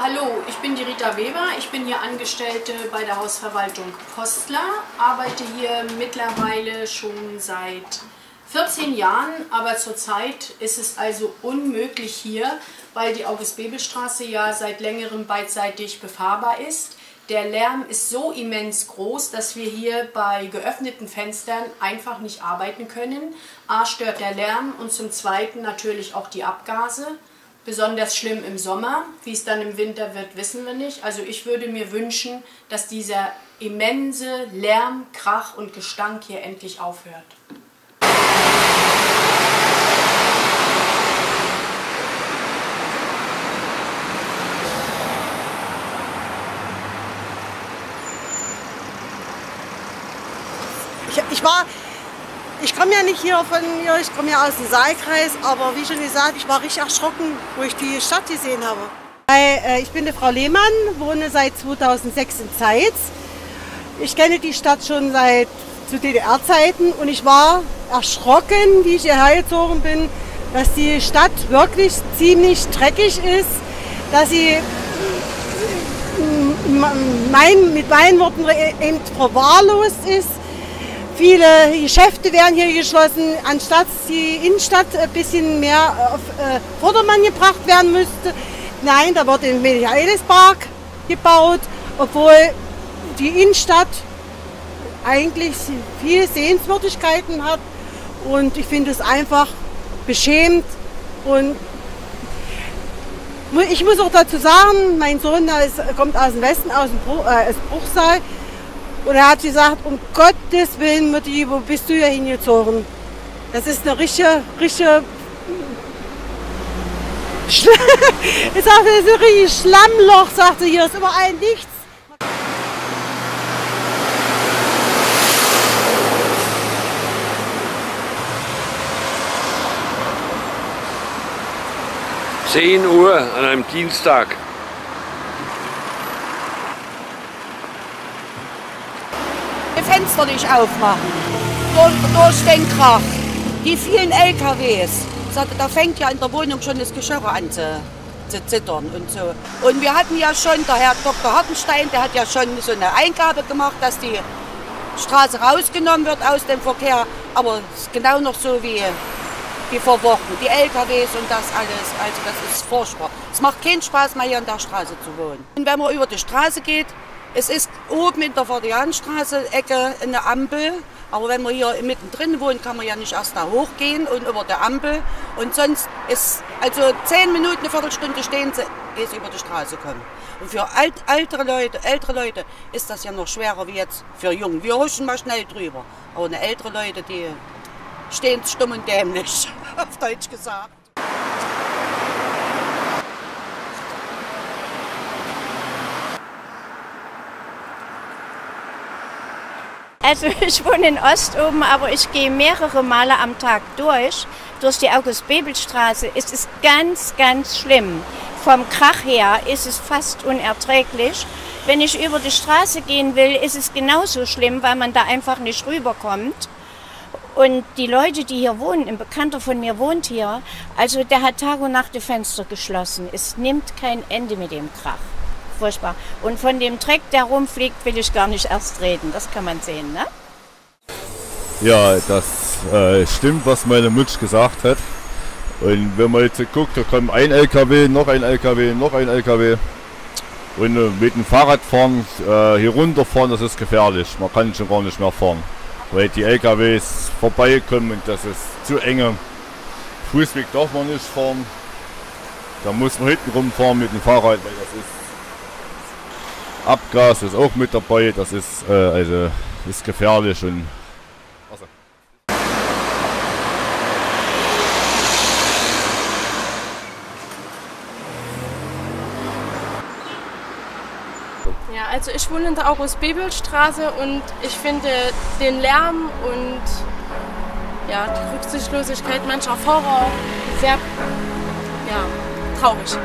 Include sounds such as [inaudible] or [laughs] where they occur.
Hallo, ich bin die Rita Weber. Ich bin hier Angestellte bei der Hausverwaltung Postler, arbeite hier mittlerweile schon seit 14 Jahren, aber zurzeit ist es also unmöglich hier, weil die August-Bebel-Straße ja seit längerem beidseitig befahrbar ist. Der Lärm ist so immens groß, dass wir hier bei geöffneten Fenstern einfach nicht arbeiten können. A stört der Lärm und zum Zweiten natürlich auch die Abgase. Besonders schlimm im Sommer. Wie es dann im Winter wird, wissen wir nicht. Also ich würde mir wünschen, dass dieser immense Lärm, Krach und Gestank hier endlich aufhört. Ich, ich war ich komme ja nicht hier von hier, ich komme ja aus dem Saalkreis, aber wie schon gesagt, ich war richtig erschrocken, wo ich die Stadt gesehen habe. Äh, ich bin die Frau Lehmann, wohne seit 2006 in Zeitz. Ich kenne die Stadt schon seit zu DDR-Zeiten und ich war erschrocken, wie ich hierher gezogen bin, dass die Stadt wirklich ziemlich dreckig ist, dass sie mein, mit meinen Worten eben verwahrlost ist Viele Geschäfte werden hier geschlossen, anstatt die Innenstadt ein bisschen mehr auf äh, Vordermann gebracht werden müsste. Nein, da wird ein Michaelispark gebaut, obwohl die Innenstadt eigentlich viele Sehenswürdigkeiten hat. Und ich finde es einfach beschämt. Und ich muss auch dazu sagen, mein Sohn ist, kommt aus dem Westen, aus dem äh, Bruchsal. Und er hat gesagt, um Gottes Willen, Mutti, wo bist du hier hingezogen? Das ist eine richtige, richtige [laughs] ich sagte, das ist ein richtiges Schlammloch, sagte hier ist überall nichts. Zehn Uhr an einem Dienstag. Fenster nicht aufmachen. Durch, durch den Krach. Die vielen LKWs. Da fängt ja in der Wohnung schon das Geschirr an zu, zu zittern und so. Und wir hatten ja schon, der Herr Dr. Hartenstein, der hat ja schon so eine Eingabe gemacht, dass die Straße rausgenommen wird aus dem Verkehr. Aber es ist genau noch so wie, wie vor Wochen. Die LKWs und das alles. Also das ist furchtbar. Es macht keinen Spaß mehr hier in der Straße zu wohnen. Und wenn man über die Straße geht, es ist oben in der Fordianstraße Ecke eine Ampel, aber wenn man hier mittendrin wohnt, kann man ja nicht erst da hochgehen und über der Ampel. Und sonst ist, also zehn Minuten, eine Viertelstunde stehen sie, ehe sie über die Straße kommen. Und für alt, ältere Leute, ältere Leute ist das ja noch schwerer wie jetzt für Jungen. Wir huschen mal schnell drüber. Aber eine ältere Leute, die stehen stumm und dämlich, [laughs] auf Deutsch gesagt. Also [laughs] ich wohne in Ost oben, aber ich gehe mehrere Male am Tag durch. Durch die August-Bebel-Straße ist es ganz, ganz schlimm. Vom Krach her ist es fast unerträglich. Wenn ich über die Straße gehen will, ist es genauso schlimm, weil man da einfach nicht rüberkommt. Und die Leute, die hier wohnen, ein Bekannter von mir wohnt hier, also der hat Tag und Nacht die Fenster geschlossen. Es nimmt kein Ende mit dem Krach furchtbar. Und von dem Dreck, der rumfliegt, will ich gar nicht erst reden. Das kann man sehen, ne? Ja, das äh, stimmt, was meine Mutsch gesagt hat. Und wenn man jetzt guckt, da kommt ein LKW, noch ein LKW, noch ein LKW. Und äh, mit dem Fahrradfahren äh, hier runterfahren, das ist gefährlich. Man kann schon gar nicht mehr fahren. Weil die LKWs vorbeikommen und das ist zu enge. Fußweg darf man nicht fahren. Da muss man hinten rumfahren mit dem Fahrrad, weil das ist Abgas ist auch mit dabei. Das ist äh, also ist gefährlich und also. Ich wohne in der August-Bebel-Straße und ich finde den Lärm und ja, die Rücksichtslosigkeit mancher Fahrer sehr ja, traurig.